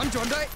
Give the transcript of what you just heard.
ăn trốn đấy.